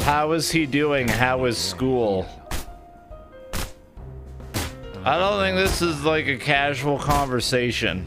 How is he doing? How is school? I don't think this is like a casual conversation.